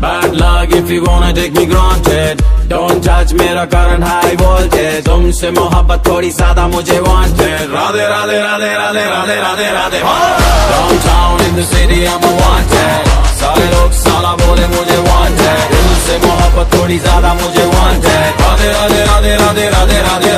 Bad luck if you wanna take me granted Don't judge मेरा current high voltage तुमसे मोहब्बत थोड़ी ज़्यादा मुझे wanted Radhe Radhe Radhe Radhe Radhe Radhe Radhe Downtown in the city I'm a wanted सारे लोग साला बोले मुझे wanted तुमसे मोहब्बत थोड़ी ज़्यादा मुझे wanted राधे राधे राधे राधे राधे राधे